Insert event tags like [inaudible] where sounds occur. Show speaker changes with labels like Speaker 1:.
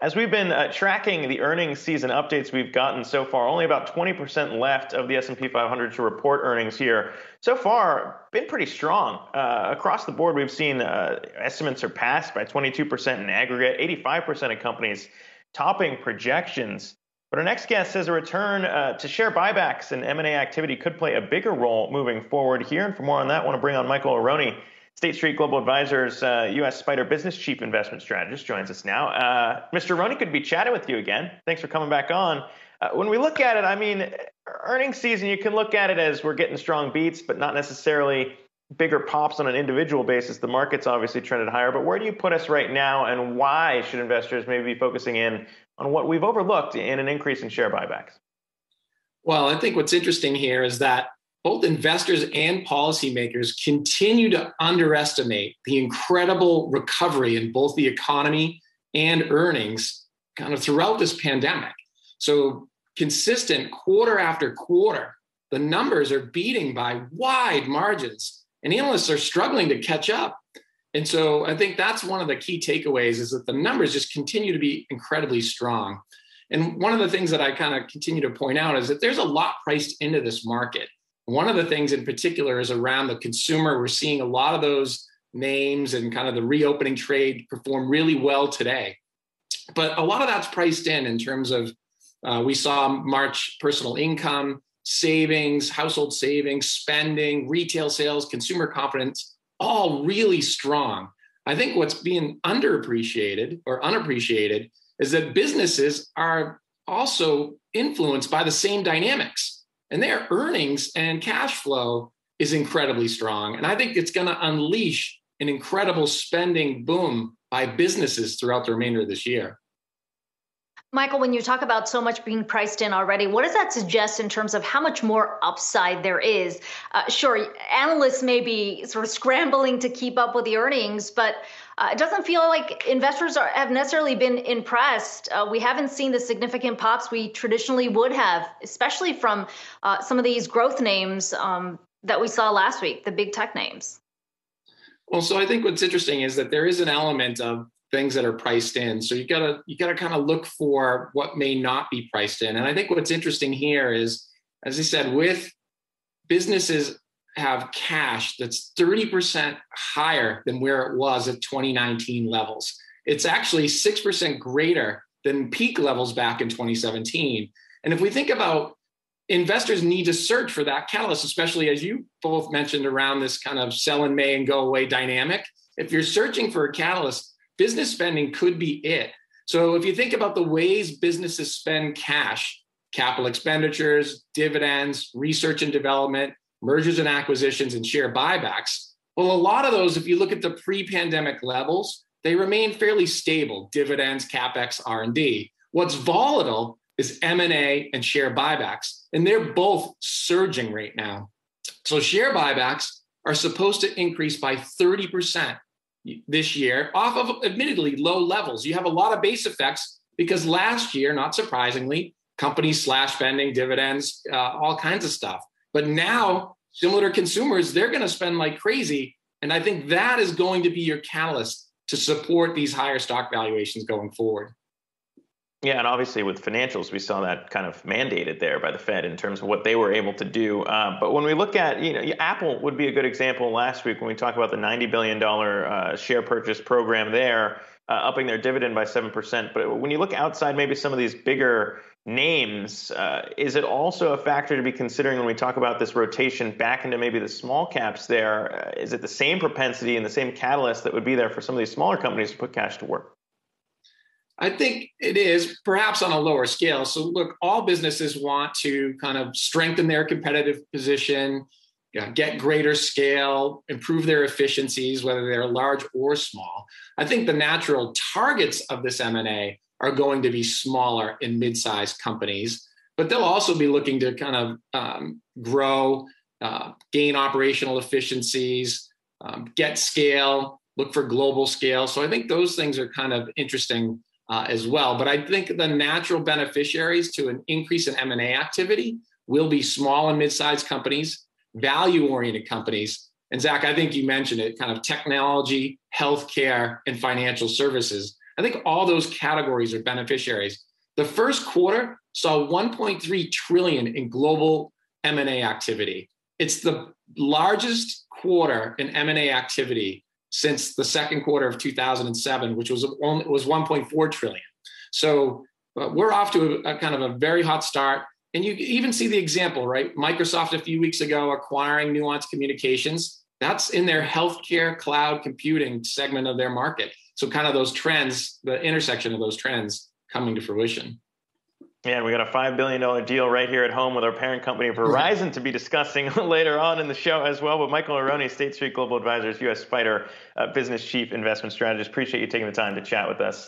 Speaker 1: as we've been uh, tracking the earnings season updates we've gotten so far, only about 20% left of the S&P 500 to report earnings here. So far, been pretty strong. Uh, across the board, we've seen uh, estimates surpassed by 22% in aggregate, 85% of companies topping projections. But our next guest says a return uh, to share buybacks and M&A activity could play a bigger role moving forward here. And for more on that, I want to bring on Michael Arone, State Street Global Advisors uh, U.S. SPDR Business Chief Investment Strategist, joins us now. Uh, Mr. Arone, could be chatting with you again. Thanks for coming back on. Uh, when we look at it, I mean, earnings season, you can look at it as we're getting strong beats, but not necessarily bigger pops on an individual basis. The market's obviously trended higher, but where do you put us right now, and why should investors maybe be focusing in on what we've overlooked in an increase in share buybacks?
Speaker 2: Well, I think what's interesting here is that both investors and policymakers continue to underestimate the incredible recovery in both the economy and earnings kind of throughout this pandemic. So, consistent quarter after quarter, the numbers are beating by wide margins, and analysts are struggling to catch up. And so I think that's one of the key takeaways is that the numbers just continue to be incredibly strong. And one of the things that I kind of continue to point out is that there's a lot priced into this market. One of the things in particular is around the consumer. We're seeing a lot of those names and kind of the reopening trade perform really well today. But a lot of that's priced in in terms of uh, we saw March personal income, savings, household savings, spending, retail sales, consumer confidence all really strong. I think what's being underappreciated or unappreciated is that businesses are also influenced by the same dynamics, and their earnings and cash flow is incredibly strong. And I think it's going to unleash an incredible spending boom by businesses throughout the remainder of this year.
Speaker 3: Michael, when you talk about so much being priced in already, what does that suggest in terms of how much more upside there is? Uh, sure, analysts may be sort of scrambling to keep up with the earnings, but uh, it doesn't feel like investors are, have necessarily been impressed. Uh, we haven't seen the significant pops we traditionally would have, especially from uh, some of these growth names um, that we saw last week, the big tech names.
Speaker 2: Well, so I think what's interesting is that there is an element of things that are priced in. So you gotta you gotta kind of look for what may not be priced in. And I think what's interesting here is, as I said, with businesses have cash that's 30% higher than where it was at 2019 levels. It's actually 6% greater than peak levels back in 2017. And if we think about investors need to search for that catalyst, especially as you both mentioned around this kind of sell in May and go away dynamic. If you're searching for a catalyst, business spending could be it. So if you think about the ways businesses spend cash, capital expenditures, dividends, research and development, mergers and acquisitions, and share buybacks, well, a lot of those, if you look at the pre-pandemic levels, they remain fairly stable, dividends, capex, R&D. What's volatile is M&A and share buybacks, and they're both surging right now. So share buybacks are supposed to increase by 30% this year off of admittedly low levels. You have a lot of base effects because last year, not surprisingly, companies slash spending, dividends, uh, all kinds of stuff. But now, similar consumers, they're going to spend like crazy. And I think that is going to be your catalyst to support these higher stock valuations going forward.
Speaker 1: Yeah, and obviously with financials, we saw that kind of mandated there by the Fed in terms of what they were able to do. Uh, but when we look at, you know, Apple would be a good example last week when we talked about the $90 billion uh, share purchase program there, uh, upping their dividend by 7%. But when you look outside maybe some of these bigger names, uh, is it also a factor to be considering when we talk about this rotation back into maybe the small caps there? Uh, is it the same propensity and the same catalyst that would be there for some of these smaller companies to put cash to work?
Speaker 2: I think it is perhaps on a lower scale. So, look, all businesses want to kind of strengthen their competitive position, you know, get greater scale, improve their efficiencies, whether they're large or small. I think the natural targets of this M&A are going to be smaller in mid-sized companies, but they'll also be looking to kind of um, grow, uh, gain operational efficiencies, um, get scale, look for global scale. So I think those things are kind of interesting uh, as well. But I think the natural beneficiaries to an increase in M&A activity will be small and mid-sized companies, value-oriented companies. And Zach, I think you mentioned it, kind of technology, healthcare, and financial services. I think all those categories are beneficiaries. The first quarter saw 1.3 trillion in global M&A activity. It's the largest quarter in M&A activity since the second quarter of 2007, which was only, was 1.4 trillion. So uh, we're off to a, a kind of a very hot start. And you even see the example, right? Microsoft a few weeks ago acquiring Nuance Communications. That's in their healthcare cloud computing segment of their market. So, kind of those trends, the intersection of those trends coming to fruition.
Speaker 1: Yeah, and we got a $5 billion deal right here at home with our parent company, Verizon, to be discussing [laughs] later on in the show as well. But Michael Arone, State Street Global Advisors, U.S. SPDR uh, Business Chief Investment Strategist, appreciate you taking the time to chat with us.